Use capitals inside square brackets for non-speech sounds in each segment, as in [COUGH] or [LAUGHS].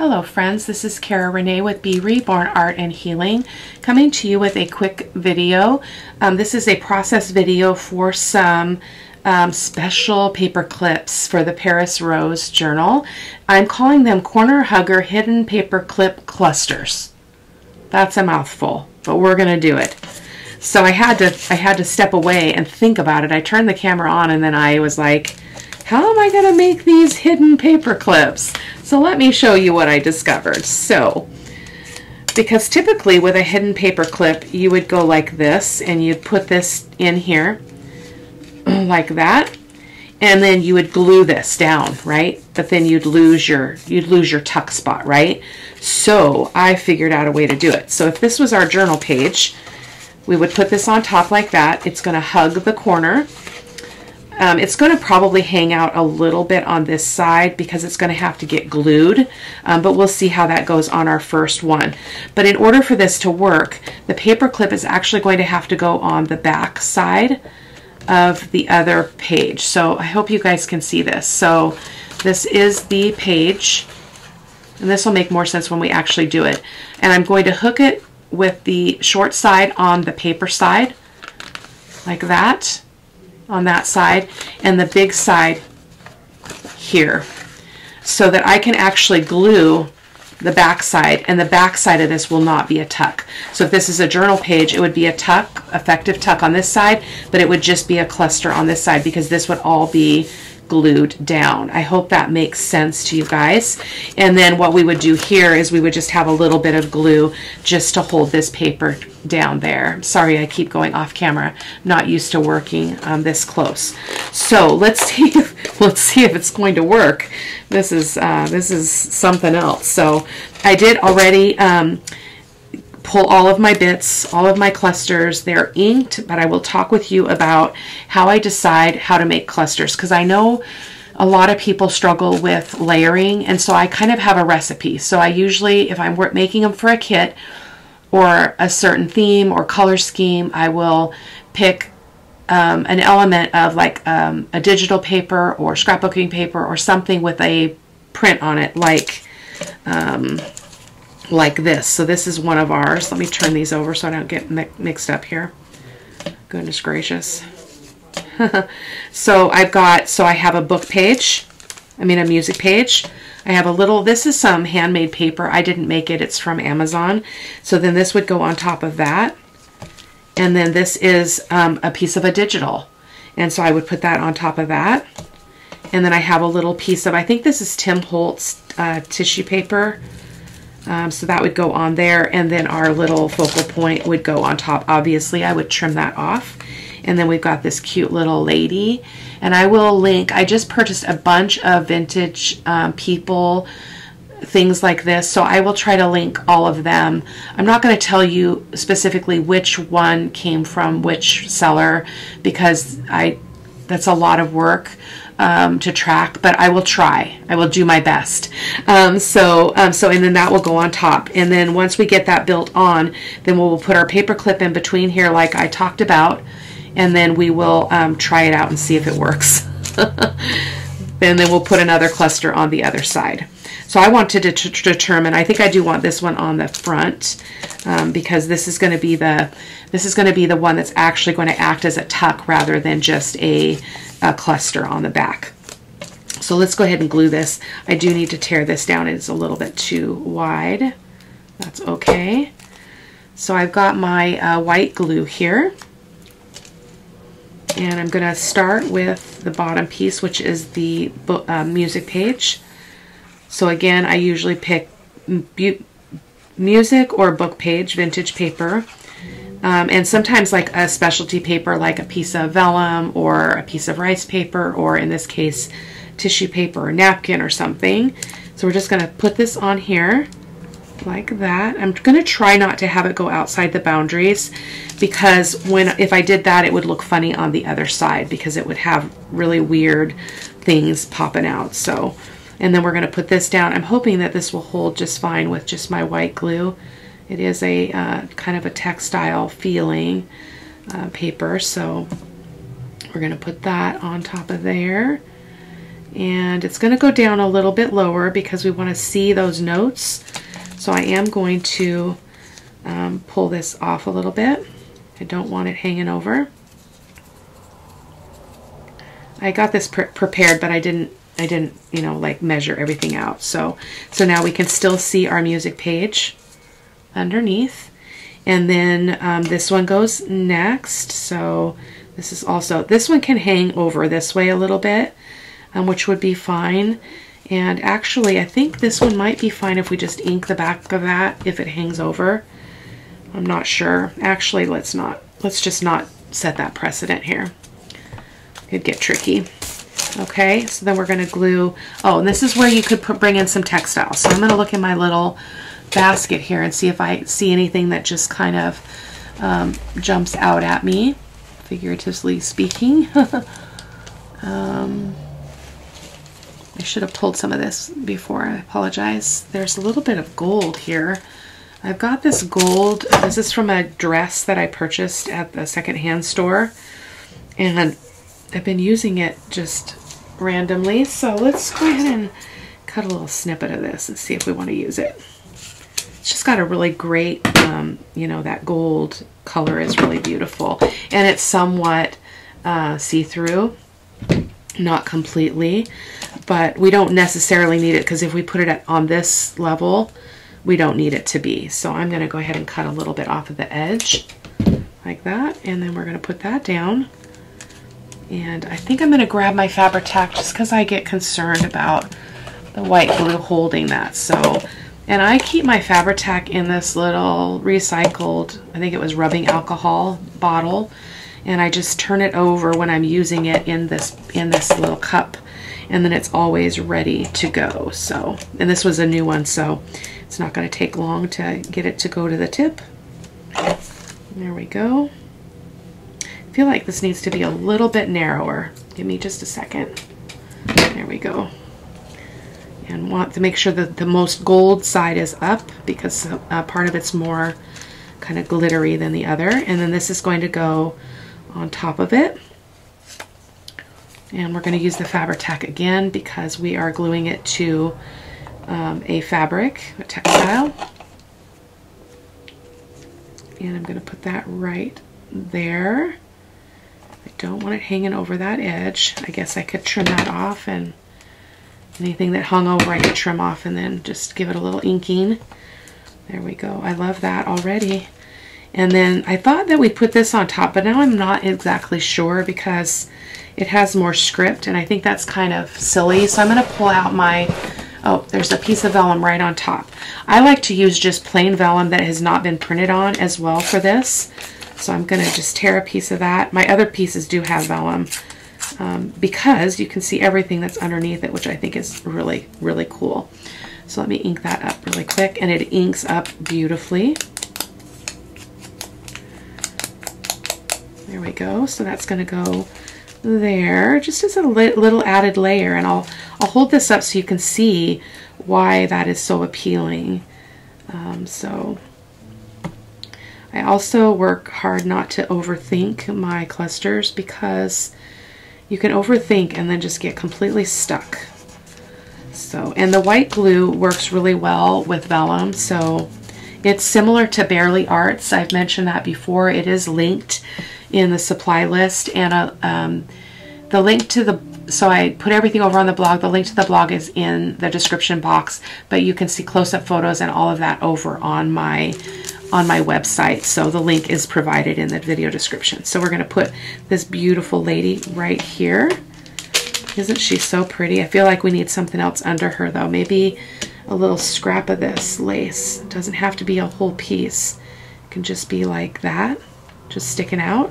Hello friends, this is Cara-Renee with B.Reborn Art and Healing coming to you with a quick video. Um, this is a process video for some um, special paper clips for the Paris Rose Journal. I'm calling them Corner Hugger Hidden Paper Clip Clusters. That's a mouthful, but we're going to do it. So I had to I had to step away and think about it. I turned the camera on and then I was like, how am I going to make these hidden paper clips? So let me show you what I discovered. So, because typically with a hidden paper clip, you would go like this and you'd put this in here [CLEARS THROAT] like that and then you would glue this down, right? But then you'd lose your you'd lose your tuck spot, right? So I figured out a way to do it. So if this was our journal page, we would put this on top like that. It's going to hug the corner um, it's going to probably hang out a little bit on this side because it's going to have to get glued, um, but we'll see how that goes on our first one. But in order for this to work, the paper clip is actually going to have to go on the back side of the other page. So I hope you guys can see this. So this is the page, and this will make more sense when we actually do it. And I'm going to hook it with the short side on the paper side, like that on that side and the big side here so that I can actually glue the back side and the back side of this will not be a tuck. So if this is a journal page, it would be a tuck, effective tuck on this side, but it would just be a cluster on this side because this would all be glued down. I hope that makes sense to you guys. And then what we would do here is we would just have a little bit of glue just to hold this paper down there. Sorry, I keep going off camera. Not used to working um, this close. So let's [LAUGHS] see if, let's see if it's going to work. This is uh, this is something else. So I did already um, pull all of my bits, all of my clusters. They're inked, but I will talk with you about how I decide how to make clusters because I know a lot of people struggle with layering and so I kind of have a recipe. So I usually, if I'm making them for a kit or a certain theme or color scheme, I will pick um, an element of like um, a digital paper or scrapbooking paper or something with a print on it like um, like this. So this is one of ours. Let me turn these over so I don't get mi mixed up here. Goodness gracious. [LAUGHS] so I've got, so I have a book page, I mean a music page. I have a little, this is some handmade paper. I didn't make it, it's from Amazon. So then this would go on top of that. And then this is um, a piece of a digital. And so I would put that on top of that. And then I have a little piece of, I think this is Tim Holtz uh, tissue paper. Um, so that would go on there and then our little focal point would go on top. Obviously I would trim that off. And then we've got this cute little lady. And I will link, I just purchased a bunch of vintage um, people things like this so I will try to link all of them. I'm not going to tell you specifically which one came from which seller because I that's a lot of work um, to track, but I will try. I will do my best. Um, so, um, so, and then that will go on top. And then once we get that built on, then we'll put our paper clip in between here like I talked about, and then we will um, try it out and see if it works. [LAUGHS] and then we'll put another cluster on the other side. So I wanted to determine, I think I do want this one on the front um, because this is going to be the, this is going to be the one that's actually going to act as a tuck rather than just a a cluster on the back. So let's go ahead and glue this. I do need to tear this down. It's a little bit too wide. That's okay. So I've got my uh, white glue here. And I'm going to start with the bottom piece, which is the uh, music page. So again, I usually pick music or book page, vintage paper. Um, and sometimes like a specialty paper like a piece of vellum or a piece of rice paper or in this case tissue paper or napkin or something. So we're just going to put this on here like that. I'm going to try not to have it go outside the boundaries because when if I did that it would look funny on the other side because it would have really weird things popping out. So and then we're going to put this down. I'm hoping that this will hold just fine with just my white glue. It is a uh, kind of a textile feeling uh, paper, so we're going to put that on top of there. And it's going to go down a little bit lower because we want to see those notes. So I am going to um, pull this off a little bit. I don't want it hanging over. I got this pre prepared, but I didn't, I didn't, you know, like measure everything out. So, so now we can still see our music page underneath. And then um, this one goes next. So this is also, this one can hang over this way a little bit, um, which would be fine. And actually, I think this one might be fine if we just ink the back of that, if it hangs over. I'm not sure. Actually, let's not, let's just not set that precedent here. It'd get tricky. Okay, so then we're going to glue, oh, and this is where you could put, bring in some textiles. So I'm to look in my little basket here and see if I see anything that just kind of um, jumps out at me, figuratively speaking. [LAUGHS] um, I should have pulled some of this before, I apologize. There's a little bit of gold here. I've got this gold, this is from a dress that I purchased at the secondhand store. And I've been using it just randomly. So let's go ahead and cut a little snippet of this and see if we want to use it. It's just got a really great, um, you know, that gold color is really beautiful. And it's somewhat uh, see-through, not completely, but we don't necessarily need it because if we put it on this level, we don't need it to be. So I'm going to go ahead and cut a little bit off of the edge like that. And then we're going to put that down. And I think I'm going to grab my Fabri-Tac just because I get concerned about the white glue holding that. So, and I keep my Fabri-Tac in this little recycled, I think it was rubbing alcohol bottle. And I just turn it over when I'm using it in this, in this little cup. And then it's always ready to go. So, and this was a new one, so it's not going to take long to get it to go to the tip. There we go. I feel like this needs to be a little bit narrower. Give me just a second. There we go. And want to make sure that the most gold side is up because uh, part of it's more kind of glittery than the other. And then this is going to go on top of it. And we're going to use the Fabri-Tac again because we are gluing it to um, a fabric, a textile. And I'm going to put that right there. I don't want it hanging over that edge. I guess I could trim that off and anything that hung over I could trim off and then just give it a little inking. There we go. I love that already. And then I thought that we put this on top, but now I'm not exactly sure because it has more script and I think that's kind of silly. So I'm going to pull out my, oh, there's a piece of vellum right on top. I like to use just plain vellum that has not been printed on as well for this. So I'm going to just tear a piece of that. My other pieces do have vellum um, because you can see everything that's underneath it, which I think is really, really cool. So let me ink that up really quick, and it inks up beautifully. There we go. So that's going to go there, just as a li little added layer, and I'll I'll hold this up so you can see why that is so appealing. Um, so I also work hard not to overthink my clusters because you can overthink and then just get completely stuck. So, and the white glue works really well with vellum. So it's similar to Bearly Arts. I've mentioned that before. It is linked in the supply list and a, uh, um, the link to the so I put everything over on the blog. The link to the blog is in the description box, but you can see close-up photos and all of that over on my on my website. So the link is provided in the video description. So we're going to put this beautiful lady right here. Isn't she so pretty? I feel like we need something else under her though. Maybe a little scrap of this lace. It doesn't have to be a whole piece. It can just be like that, just sticking out.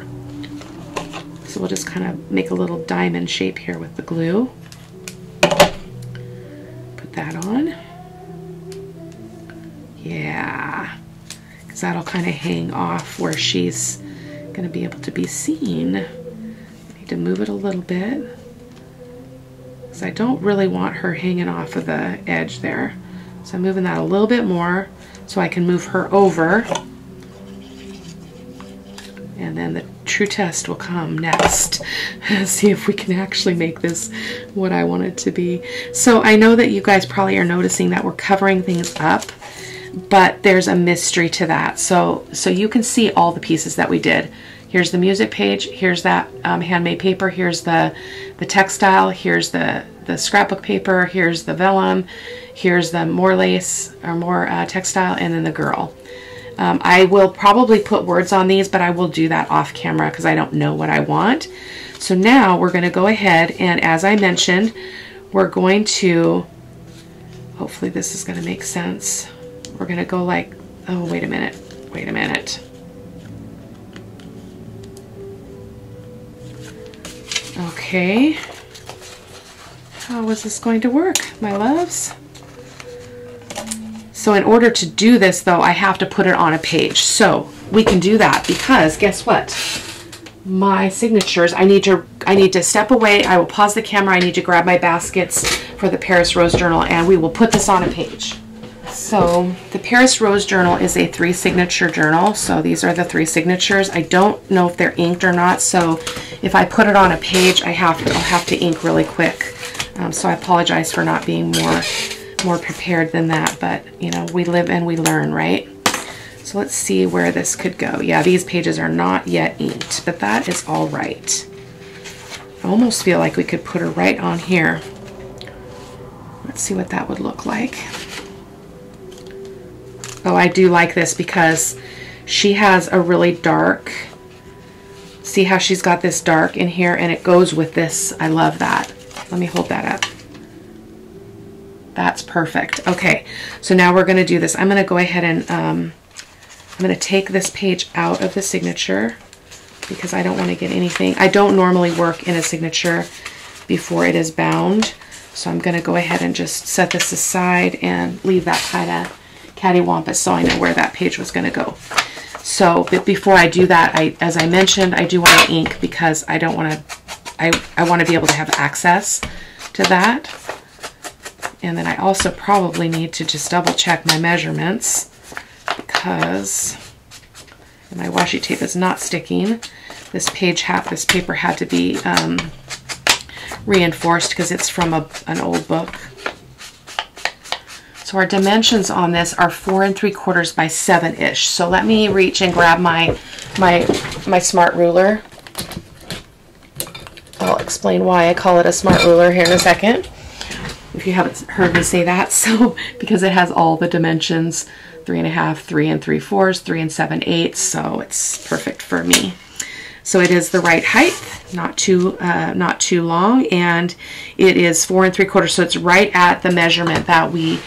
So we'll just kind of make a little diamond shape here with the glue. Put that on. That'll kind of hang off where she's going to be able to be seen. I need to move it a little bit because I don't really want her hanging off of the edge there. So I'm moving that a little bit more so I can move her over. And then the true test will come next. [LAUGHS] See if we can actually make this what I want it to be. So I know that you guys probably are noticing that we're covering things up, but there's a mystery to that. So, so you can see all the pieces that we did. Here's the music page, here's that um, handmade paper, here's the, the textile, here's the, the scrapbook paper, here's the vellum, here's the more lace or more uh, textile, and then the girl. Um, I will probably put words on these, but I will do that off camera because I don't know what I want. So now we're going to go ahead and as I mentioned, we're going to, hopefully this is going to make sense. We're to go like, oh, wait a minute, wait a minute. Okay. How is this going to work, my loves? So in order to do this though, I have to put it on a page. So we can do that because guess what? My signatures, I need to I need to step away. I will pause the camera. I need to grab my baskets for the Paris Rose Journal and we will put this on a page. So the Paris Rose Journal is a three signature journal. So these are the three signatures. I don't know if they're inked or not. So if I put it on a page, I have to, I'll have to ink really quick. Um, so I apologize for not being more more prepared than that, but you know, we live and we learn, right? So let's see where this could go. Yeah, these pages are not yet inked, but that is all right. I almost feel like we could put her right on here. Let's see what that would look like. Oh, I do like this because she has a really dark, see how she's got this dark in here and it goes with this. I love that. Let me hold that up. That's perfect. Okay, so now we're going to do this. I'm going to go ahead and um, I'm going to take this page out of the signature because I don't want to get anything. I don't normally work in a signature before it is bound. So I'm going to go ahead and just set this aside and leave that kind of cattywampus so I know where that page was going to go. So but before I do that, I, as I mentioned, I do want to ink because I don't want to, I, I want to be able to have access to that. And then I also probably need to just double check my measurements because my washi tape is not sticking. This page had, this paper had to be um, reinforced because it's from a, an old book. So our dimensions on this are four and three quarters by seven-ish. So let me reach and grab my, my, my smart ruler. I'll explain why I call it a smart ruler here in a second if you haven't heard me say that. [LAUGHS] So because it has all the dimensions, three and a half, three and three three and seven eighths. So it's perfect for me. So it is the right height, not too uh, not too long, and it is four and three quarters. So it's right at the measurement that we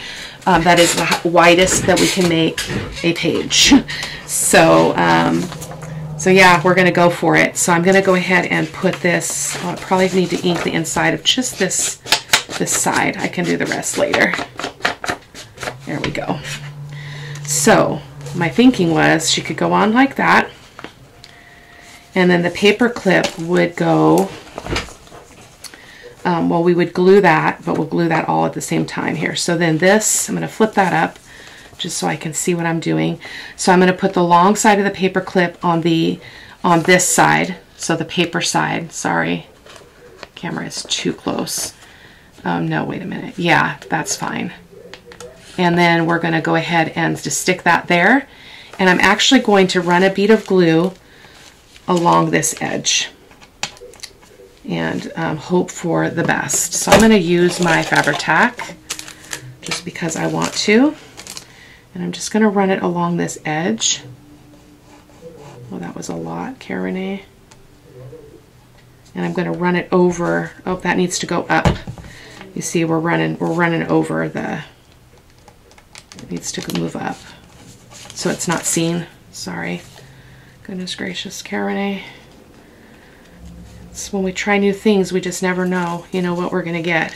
um, that is the widest that we can make a page. [LAUGHS] So um, so yeah, we're gonna go for it. So I'm gonna go ahead and put this. I'll probably need to ink the inside of just this this side. I can do the rest later. There we go. So my thinking was she could go on like that and then the paper clip would go um, well we would glue that but we'll glue that all at the same time here so then this I'm going to flip that up just so I can see what I'm doing so I'm going to put the long side of the paper clip on the on this side so the paper side sorry camera is too close um, no, wait a minute. Yeah, that's fine. And then we're going to go ahead and just stick that there. And I'm actually going to run a bead of glue along this edge and um, hope for the best. So I'm going to use my Fabri-Tac just because I want to. And I'm just going to run it along this edge. Well, that was a lot, Karen. And I'm going to run it over. Oh, that needs to go up. You see we're running we're running over the it needs to move up so it's not seen. Sorry. Goodness gracious, Karen. When we try new things, we just never know, you know, what we're going to get.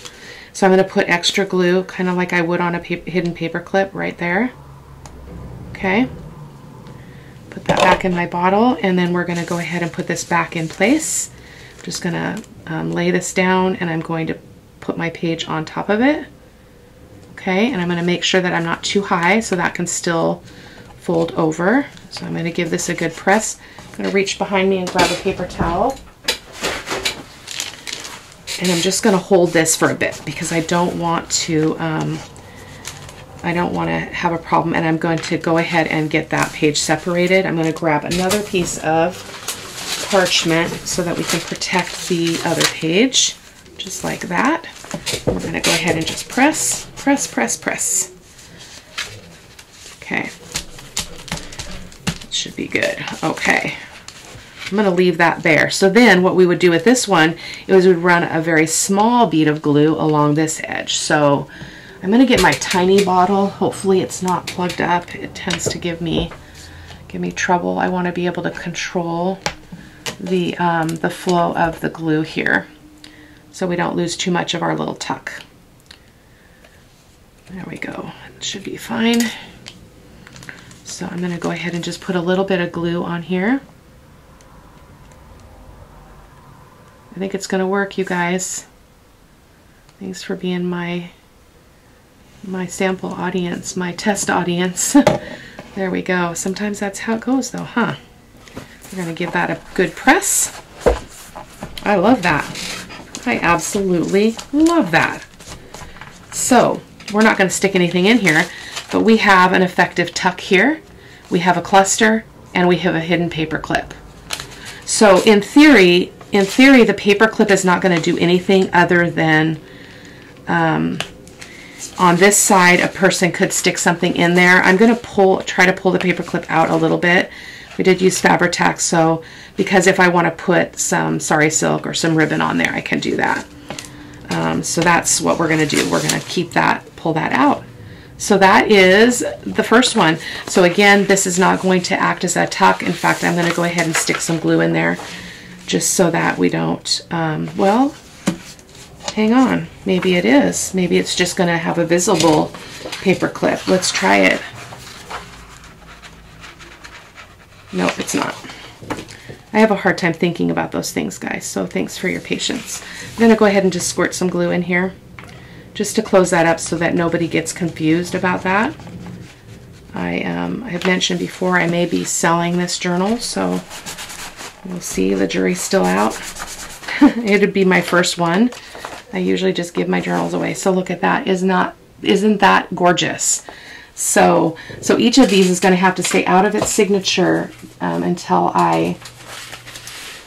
So I'm going to put extra glue, kind of like I would on a paper, hidden paper clip right there. Okay. Put that back in my bottle, and then we're going to go ahead and put this back in place. I'm just going to um, lay this down, and I'm going to put my page on top of it. Okay, and I'm going to make sure that I'm not too high so that can still fold over. So I'm going to give this a good press. I'm going to reach behind me and grab a paper towel. And I'm just going to hold this for a bit because I don't want to, um, I don't want to have a problem. And I'm going to go ahead and get that page separated. I'm going to grab another piece of parchment so that we can protect the other page, just like that. We're going to go ahead and just press, press, press, press. Okay. Should be good. Okay. I'm going to leave that there. So then what we would do with this one is we'd run a very small bead of glue along this edge. So I'm going to get my tiny bottle. Hopefully it's not plugged up. It tends to give me give me trouble. I want to be able to control the, um, the flow of the glue here so we don't lose too much of our little tuck. There we go. It should be fine. So I'm going to go ahead and just put a little bit of glue on here. I think it's going to work, you guys. Thanks for being my my sample audience, my test audience. [LAUGHS] there we go. Sometimes that's how it goes though, huh? We're going to give that a good press. I love that. I absolutely love that. So, we're not going to stick anything in here, but we have an effective tuck here. We have a cluster and we have a hidden paper clip. So in theory, in theory, the paper clip is not going to do anything other than um, on this side, a person could stick something in there. I'm going to pull, try to pull the paper clip out a little bit. We did use Fabri-Tac, so because if I want to put some sari silk or some ribbon on there, I can do that. Um, so that's what we're going to do. We're going to keep that, pull that out. So that is the first one. So again, this is not going to act as a tuck. In fact, I'm going to go ahead and stick some glue in there just so that we don't, um, well, hang on, maybe it is. Maybe it's just going to have a visible paper clip. Let's try it. Nope, it's not. I have a hard time thinking about those things, guys, so thanks for your patience. I'm going to go ahead and just squirt some glue in here just to close that up so that nobody gets confused about that. I, um, I have mentioned before I may be selling this journal, so We'll see, the jury's still out. [LAUGHS] It'd be my first one. I usually just give my journals away. So look at that. Is not isn't that gorgeous? So so each of these is going to have to stay out of its signature um, until I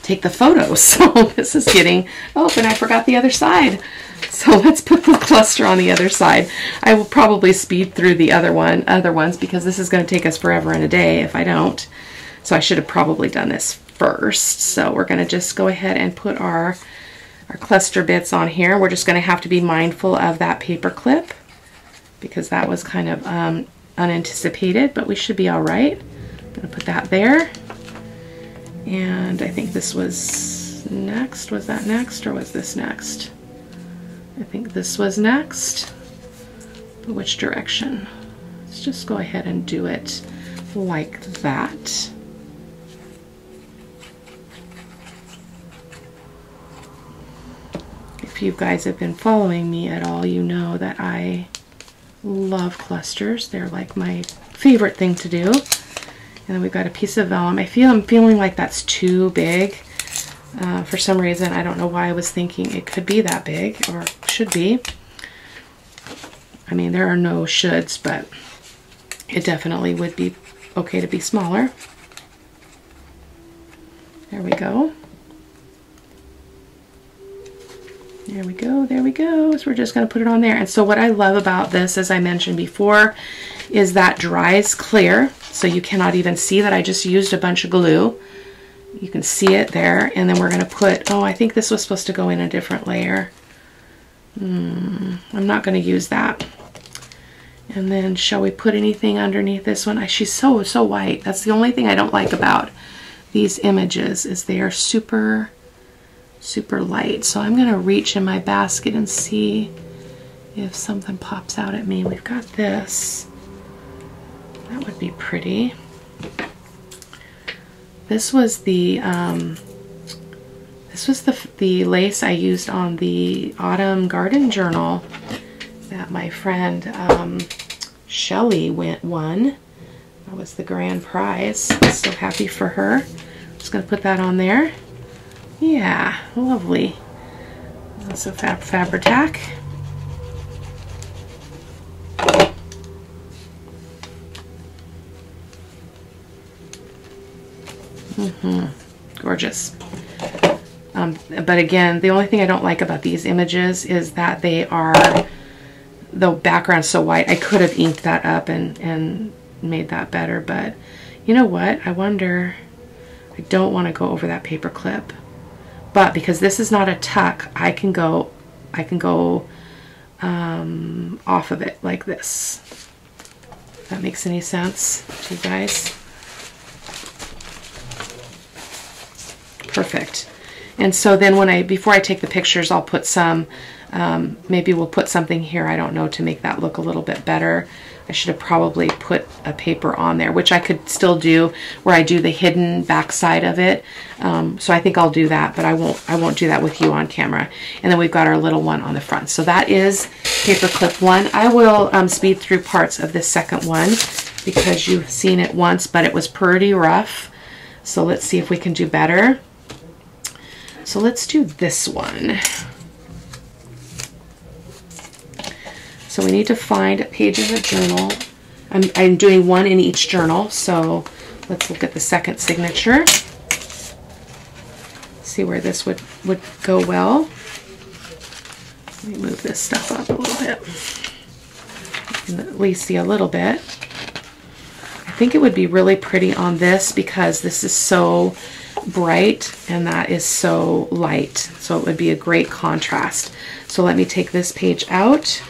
take the photo. [LAUGHS] So this is getting oh, and I forgot the other side. So let's put the cluster on the other side. I will probably speed through the other one, other ones because this is going to take us forever and a day if I don't. So I should have probably done this first. So we're going to just go ahead and put our, our cluster bits on here. We're just going to have to be mindful of that paper clip because that was kind of um, unanticipated, but we should be all right. I'm going to put that there. And I think this was next. Was that next or was this next? I think this was next. But which direction? Let's just go ahead and do it like that. If you guys have been following me at all, you know that I love clusters. They're like my favorite thing to do. And then we've got a piece of vellum. I feel I'm feeling like that's too big. Uh, for some reason, I don't know why I was thinking it could be that big, or should be. I mean, there are no shoulds, but it definitely would be okay to be smaller. There we go. There we go, there we go. So we're just gonna put it on there. And so what I love about this, as I mentioned before, is that dries clear. So you cannot even see that I just used a bunch of glue. You can see it there. And then we're gonna put, oh, I think this was supposed to go in a different layer. Hmm, I'm not gonna use that. And then shall we put anything underneath this one? She's so, so white. That's the only thing I don't like about these images is they are super super light. So I'm going to reach in my basket and see if something pops out at me. We've got this. That would be pretty. This was the um, this was the the lace I used on the autumn garden journal that my friend um, Shelly went won. That was the grand prize. So happy for her. Just going to put that on there. Yeah, lovely. That's a Fab Fabri-Tac. Mm-hmm. Gorgeous. Um, but again, the only thing I don't like about these images is that they are, the background's so white. I could have inked that up and, and made that better, but you know what? I wonder, I don't want to go over that paper clip. But because this is not a tuck, I can go, I can go um, off of it like this. If that makes any sense to you guys. Perfect. And so then when I, before I take the pictures, I'll put some, um, maybe we'll put something here, I don't know, to make that look a little bit better. I should have probably put a paper on there, which I could still do where I do the hidden backside of it. Um, so I think I'll do that, but I won't, I won't do that with you on camera. And then we've got our little one on the front. So that is paper clip one. I will um, speed through parts of this second one because you've seen it once, but it was pretty rough. So let's see if we can do better. So let's do this one. So we need to find a page in the journal. I'm, I'm doing one in each journal, so let's look at the second signature. See where this would, would go well. Let me move this stuff up a little bit. You can at least see a little bit. I think it would be really pretty on this because this is so bright and that is so light. So it would be a great contrast. So let me take this page out.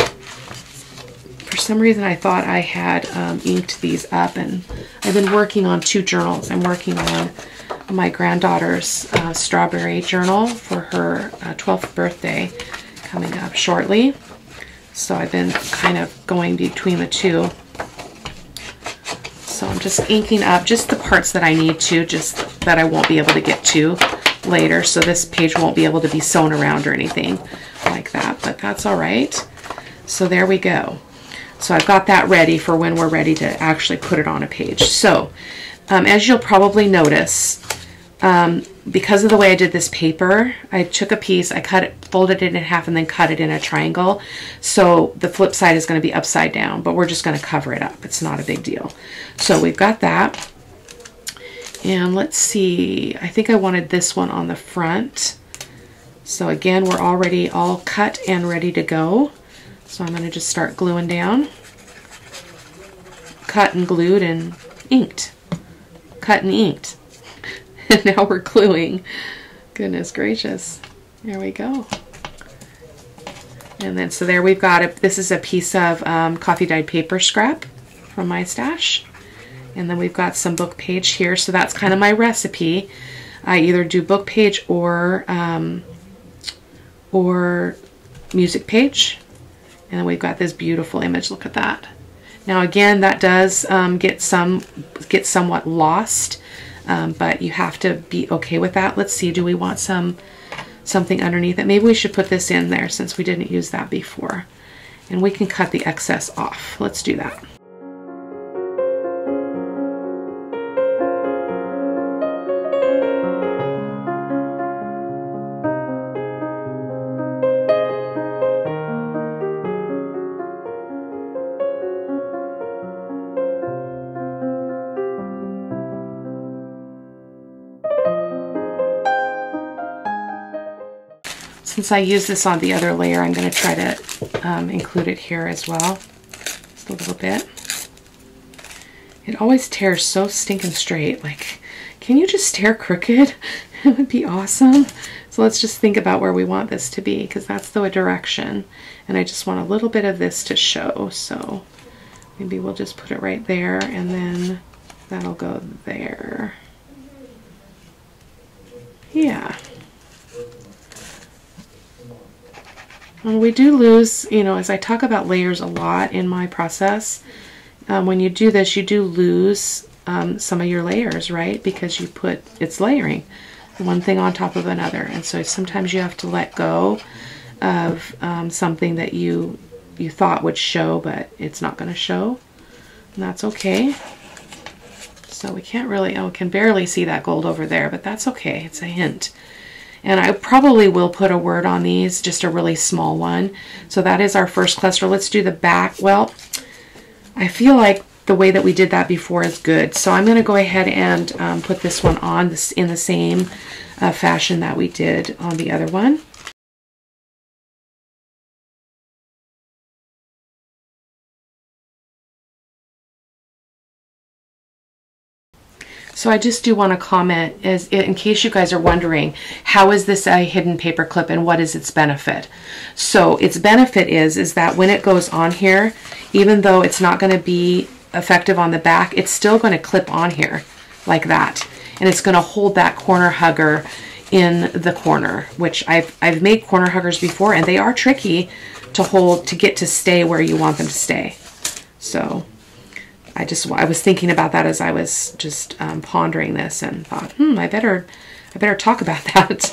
For some reason I thought I had um, inked these up and I've been working on two journals. I'm working on my granddaughter's uh, strawberry journal for her uh, 12th birthday coming up shortly. So I've been kind of going between the two. So I'm just inking up just the parts that I need to, just that I won't be able to get to later. So this page won't be able to be sewn around or anything like that, but that's all right. So there we go. So I've got that ready for when we're ready to actually put it on a page. So um, as you'll probably notice, um, because of the way I did this paper, I took a piece, I cut it, folded it in half and then cut it in a triangle. So the flip side is going to be upside down, but we're just going to cover it up. It's not a big deal. So we've got that. And let's see, I think I wanted this one on the front. So again, we're already all cut and ready to go. So I'm going to just start gluing down. Cut and glued and inked. Cut and inked. and [LAUGHS] now we're gluing. Goodness gracious. There we go. And then, so there we've got it. This is a piece of um, coffee dyed paper scrap from my stash. And then we've got some book page here. So that's kind of my recipe. I either do book page or, um, or music page. And then we've got this beautiful image. Look at that. Now again, that does um, get some get somewhat lost um, but you have to be okay with that. Let's see, do we want some something underneath it? Maybe we should put this in there since we didn't use that before. And we can cut the excess off. Let's do that. Since I use this on the other layer, I'm going to try to um, include it here as well. Just a little bit. It always tears so stinking straight. Like, can you just tear crooked? [LAUGHS] it would be awesome. So let's just think about where we want this to be because that's the direction. And I just want a little bit of this to show. So maybe we'll just put it right there and then that'll go there. Yeah. We do lose, you know, as I talk about layers a lot in my process, um, when you do this, you do lose um, some of your layers, right? Because you put, it's layering one thing on top of another. And so sometimes you have to let go of um, something that you, you thought would show, but it's not going to show. And that's okay. So we can't really, oh, can barely see that gold over there, but that's okay. It's a hint. And I probably will put a word on these, just a really small one. So that is our first cluster. Let's do the back. Well, I feel like the way that we did that before is good. So I'm going to go ahead and um, put this one on this in the same uh, fashion that we did on the other one. So I just do want to comment is in case you guys are wondering, how is this a hidden paper clip and what is its benefit? So its benefit is, is that when it goes on here, even though it's not going to be effective on the back, it's still going to clip on here like that. And it's going to hold that corner hugger in the corner, which I've, I've made corner huggers before and they are tricky to hold to get to stay where you want them to stay. So I just I was thinking about that as I was just um, pondering this and thought, hmm, I better I better talk about [LAUGHS] that.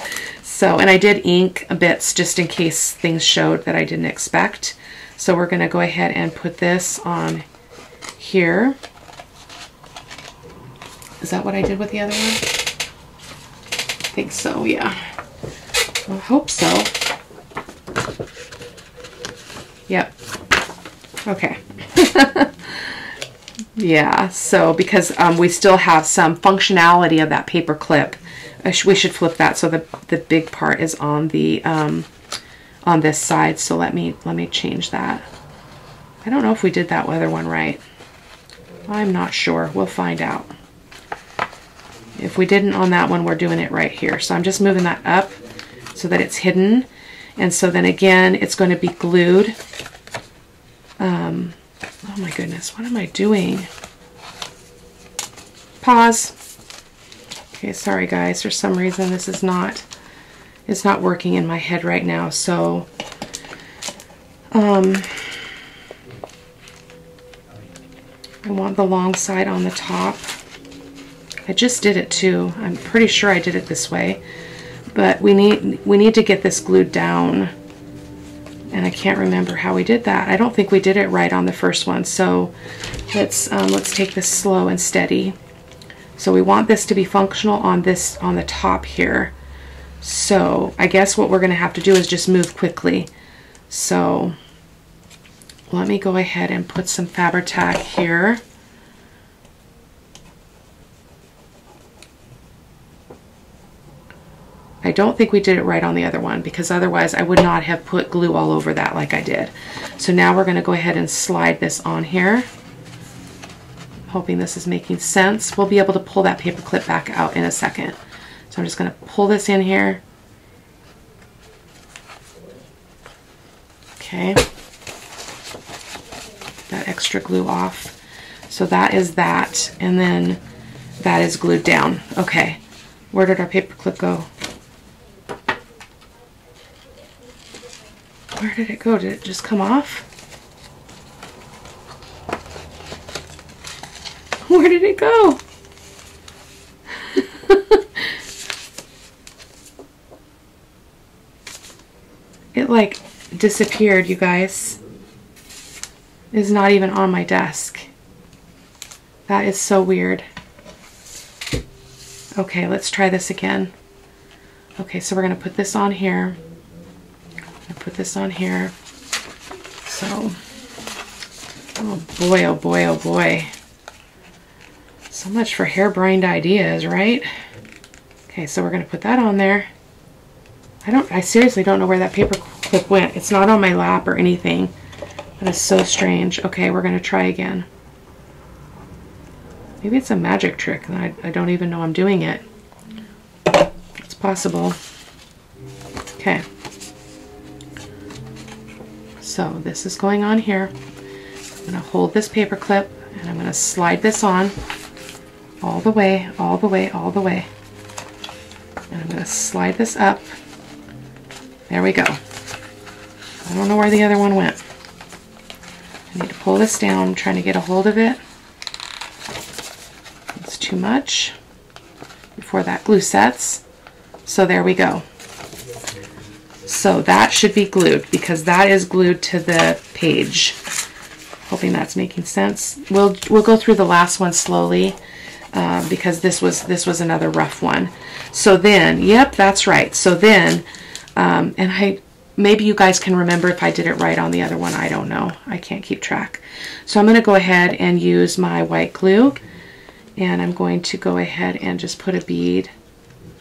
so, and I did ink bits just in case things showed that I didn't expect. So we're going to go ahead and put this on here. Is that what I did with the other one? I think so, yeah. I hope so. Yep. Okay. [LAUGHS] Yeah, so because um, we still have some functionality of that paper clip, sh we should flip that so the, the big part is on the um, on this side. So let me let me change that. I don't know if we did that other one right. I'm not sure. We'll find out. If we didn't on that one, we're doing it right here. So I'm just moving that up so that it's hidden. And so then again, it's going to be glued. Um, Oh my goodness, what am I doing? Pause. Okay, sorry guys, for some reason this is not, it's not working in my head right now, so, um, I want the long side on the top. I just did it too. I'm pretty sure I did it this way, but we need, we need to get this glued down and I can't remember how we did that. I don't think we did it right on the first one. So let's um, let's take this slow and steady. So we want this to be functional on this on the top here. So I guess what we're going to have to do is just move quickly. So let me go ahead and put some Fabri-Tac here. I don't think we did it right on the other one because otherwise I would not have put glue all over that like I did. So now we're going to go ahead and slide this on here. Hoping this is making sense. We'll be able to pull that paper clip back out in a second. So I'm just going to pull this in here. Okay. That extra glue off. So that is that. And then that is glued down. Okay. Where did our paper clip go? Where did it go? Did it just come off? [LAUGHS] Where did it go? [LAUGHS] it like disappeared, you guys. It's not even on my desk. That is so weird. Okay, let's try this again. Okay, so we're to put this on here put this on here. So, oh boy, oh boy, oh boy. So much for harebrained ideas, right? Okay, so we're to put that on there. I don't, I seriously don't know where that paper clip went. It's not on my lap or anything. That is so strange. Okay, we're to try again. Maybe it's a magic trick and I, I don't even know I'm doing it. It's possible. Okay. So this is going on here. I'm going to hold this paper clip and I'm going to slide this on all the way, all the way, all the way. And I'm going to slide this up. There we go. I don't know where the other one went. I need to pull this down, I'm trying to get a hold of it. It's too much before that glue sets. So there we go. So that should be glued because that is glued to the page. Hoping that's making sense. We'll, we'll go through the last one slowly uh, because this was this was another rough one. So then, yep, that's right. So then, um, and I maybe you guys can remember if I did it right on the other one. I don't know. I can't keep track. So I'm going to go ahead and use my white glue and I'm going to go ahead and just put a bead.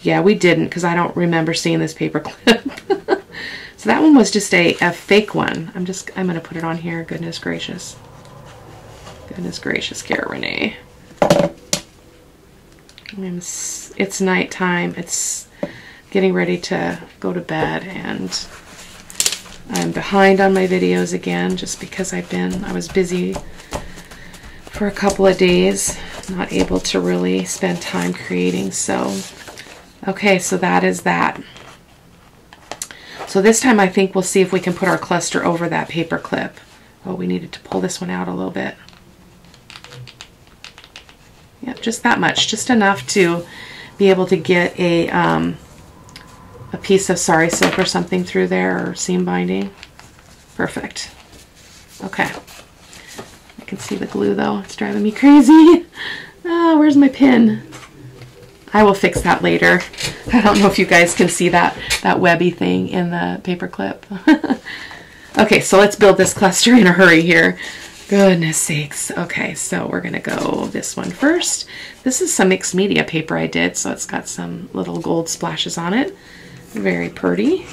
Yeah, we didn't because I don't remember seeing this paper clip. [LAUGHS] so that one was just a, a fake one. I'm just, I'm going to put it on here. Goodness gracious. Goodness gracious, Cara-Renee. It's, it's nighttime. It's getting ready to go to bed and I'm behind on my videos again just because I've been, I was busy for a couple of days, not able to really spend time creating. So, okay, so that is that. So this time I think we'll see if we can put our cluster over that paper clip. Oh, we needed to pull this one out a little bit. Yep, just that much, just enough to be able to get a, um, a piece of sari silk or something through there or seam binding. Perfect. Okay. I can see the glue though. It's driving me crazy. [LAUGHS] Ah, where's my pin? I will fix that later. I don't know if you guys can see that, that webby thing in the paper clip. [LAUGHS] okay, so let's build this cluster in a hurry here. Goodness sakes. Okay, so we're going to go this one first. This is some mixed media paper I did, so it's got some little gold splashes on it. Very pretty.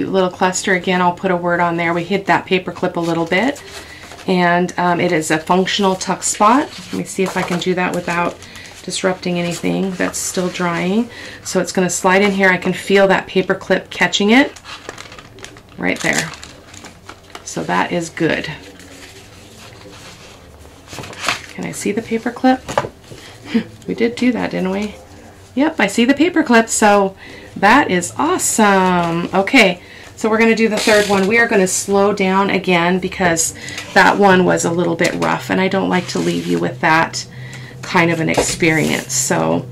Cute little cluster. Again, I'll put a word on there. We hid that paper clip a little bit. And um, it is a functional tuck spot. Let me see if I can do that without disrupting anything that's still drying. So it's going to slide in here. I can feel that paper clip catching it right there. So that is good. Can I see the paper clip? [LAUGHS] we did do that, didn't we? Yep, I see the paper clip. So that is awesome. Okay, so we're going to do the third one. We are going to slow down again because that one was a little bit rough and I don't like to leave you with that kind of an experience. So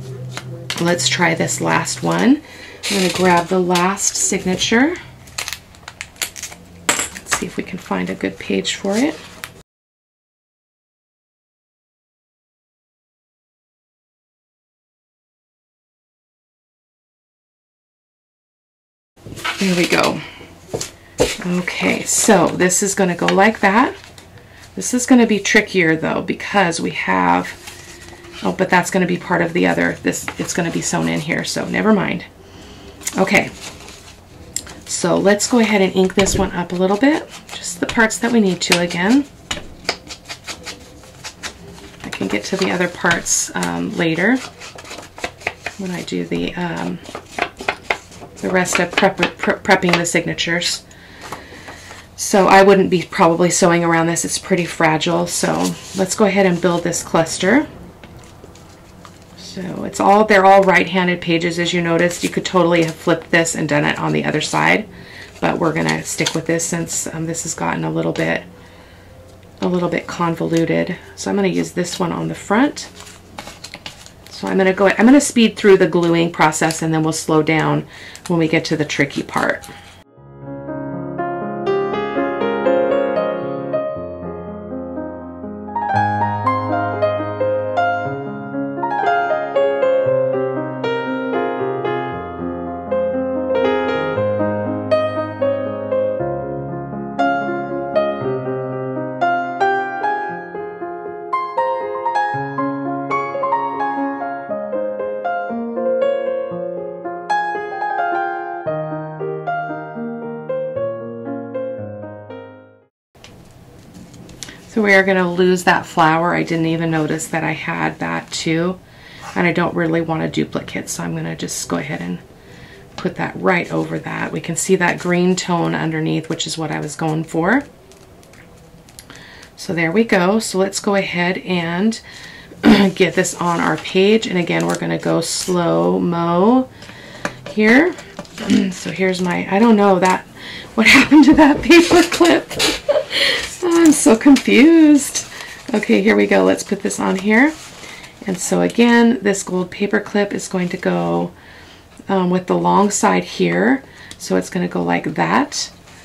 let's try this last one. I'm going to grab the last signature. Let's see if we can find a good page for it. There we go. Okay, so this is going to go like that. This is going to be trickier though because we have, oh, but that's going to be part of the other, this, it's going to be sewn in here, so never mind. Okay, so let's go ahead and ink this one up a little bit, just the parts that we need to again. I can get to the other parts um, later when I do the um, the rest of prep, prepping the signatures. So I wouldn't be probably sewing around this. It's pretty fragile. So let's go ahead and build this cluster. So it's all, they're all right-handed pages as you noticed. You could totally have flipped this and done it on the other side. But we're going to stick with this since um, this has gotten a little bit a little bit convoluted. So I'm going to use this one on the front. So I'm to go, I'm going to speed through the gluing process and then we'll slow down when we get to the tricky part. So we are going to lose that flower. I didn't even notice that I had that too. And I don't really want a duplicate, so I'm going to just go ahead and put that right over that. We can see that green tone underneath, which is what I was going for. So there we go. So let's go ahead and [CLEARS THROAT] get this on our page. And again, we're going to go slow-mo here. [CLEARS THROAT] so here's my, I don't know that, what [LAUGHS] happened to that paper clip? I'm so confused. Okay, here we go. Let's put this on here. And so again, this gold paper clip is going to go um, with the long side here. So it's going to go like that.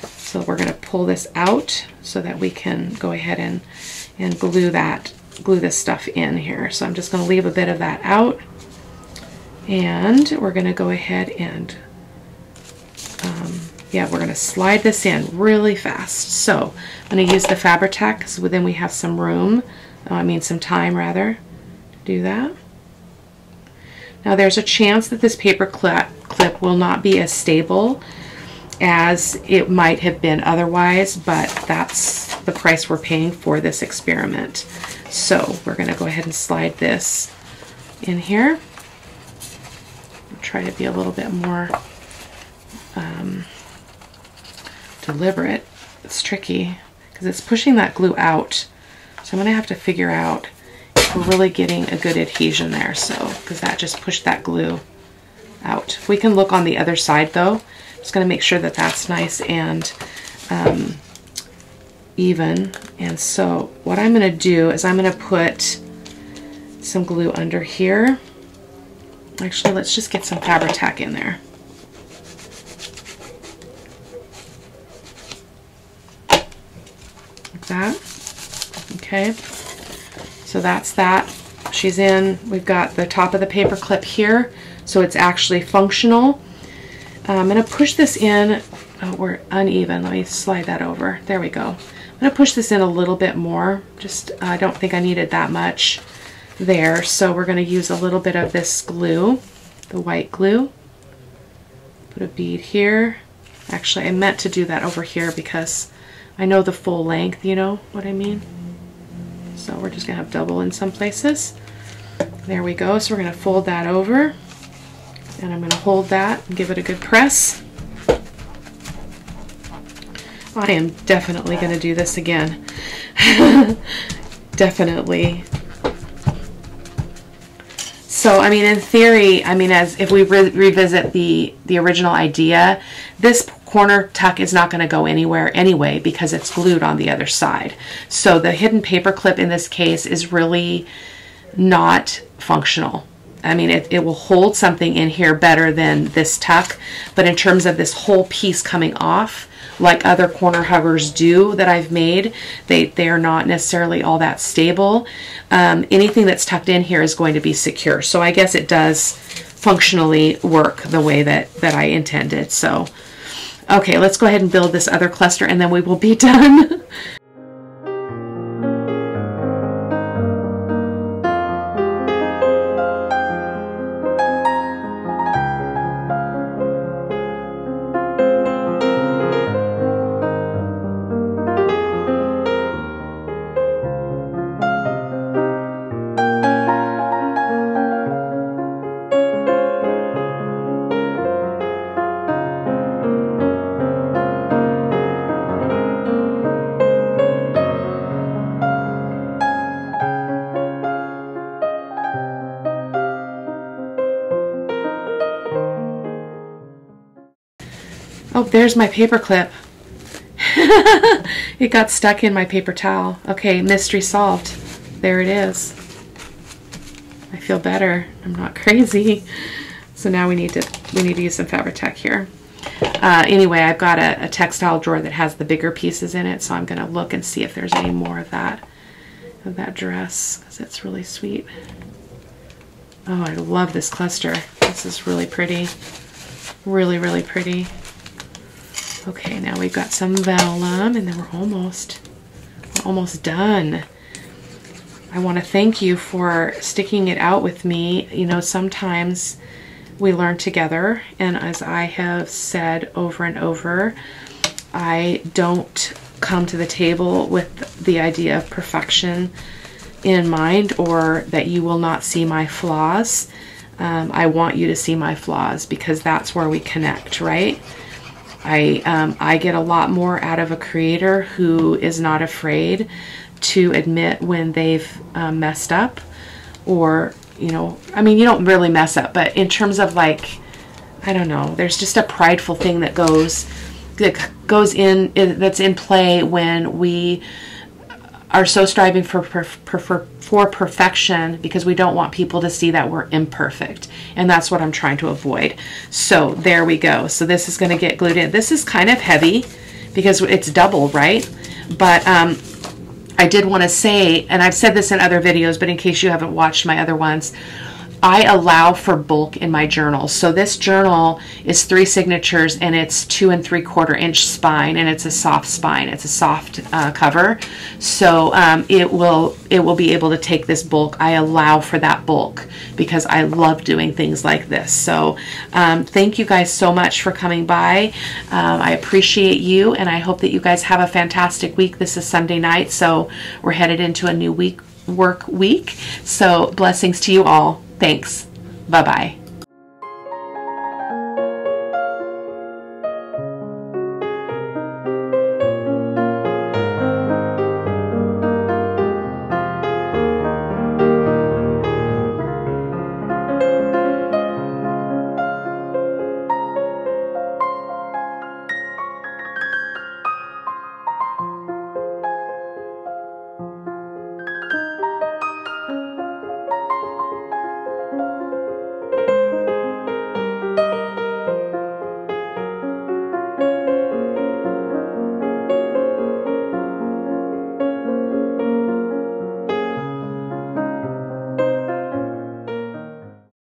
So we're going to pull this out so that we can go ahead and, and glue that, glue this stuff in here. So I'm just going to leave a bit of that out. And we're going to go ahead and, yeah, we're going to slide this in really fast. So I'm going to use the Fabri-Tac because then we have some room, uh, I mean some time rather, to do that. Now there's a chance that this paper clip, clip will not be as stable as it might have been otherwise, but that's the price we're paying for this experiment. So we're going to go ahead and slide this in here. Try to be a little bit more um, deliberate. It's tricky because it's pushing that glue out. So I'm to have to figure out if we're really getting a good adhesion there. So, because that just pushed that glue out. We can look on the other side though just going to make sure that that's nice and um, even. And so what I'm to do is I'm to put some glue under here. Actually, let's just get some Fabri-Tac in there. Like that. Okay. So that's that. She's in. We've got the top of the paper clip here. So it's actually functional. Uh, I'm to push this in. Oh, we're uneven. Let me slide that over. There we go. I'm to push this in a little bit more. Just, I don't think I needed that much there. So we're to use a little bit of this glue, the white glue. Put a bead here. Actually, I meant to do that over here because I know the full length, you know what I mean? So we're just going to have double in some places. There we go. So we're going to fold that over. And I'm going to hold that and give it a good press. I am definitely going to do this again. [LAUGHS] definitely. So, I mean, in theory, I mean, as if we re revisit the, the original idea, this corner tuck is not going to go anywhere anyway because it's glued on the other side. So the hidden paper clip in this case is really not functional. I mean, it, it will hold something in here better than this tuck, but in terms of this whole piece coming off, like other corner huggers do that I've made, they, they are not necessarily all that stable. Um, anything that's tucked in here is going to be secure. So I guess it does functionally work the way that, that I intended. So, okay, let's go ahead and build this other cluster and then we will be [LAUGHS] done. There's my paper clip. [LAUGHS] it got stuck in my paper towel. Okay, mystery solved. There it is. I feel better. I'm not [LAUGHS] crazy. So now we need to we need to use some Fabri-Tac here. Uh, anyway, I've got a, a, textile drawer that has the bigger pieces in it, so I'm going to look and see if there's any more of that of that dress because it's really sweet. Oh, I love this cluster. This is really pretty. Really, really pretty. Okay, now we've got some vellum and then we're almost, we're almost done. I want to thank you for sticking it out with me. You know, sometimes we learn together and as I have said over and over, I don't come to the table with the idea of perfection in mind or that you will not see my flaws. Um, I want you to see my flaws because that's where we connect, right? I, um, I get a lot more out of a creator who is not afraid to admit when they've um, messed up or, you know, I mean, you don't really mess up, but in terms of like, I don't know, there's just a prideful thing that goes that goes in that's in play when we are so striving for, for, for, for perfection because we don't want people to see that we're imperfect. And that's what I'm trying to avoid. So there we go. So this is going to get glued in. This is kind of heavy because it's double, right? But um, I did want to say, and I've said this in other videos, but in case you haven't watched my other ones, I allow for bulk in my journals. So this journal is three signatures and it's two and three quarter inch spine and it's a soft spine. It's a soft uh, cover. So um, it will it will be able to take this bulk. I allow for that bulk because I love doing things like this. So um, thank you guys so much for coming by. Um, I appreciate you and I hope that you guys have a fantastic week. This is Sunday night, so we're headed into a new week work week. So blessings to you all. Thanks. Bye bye.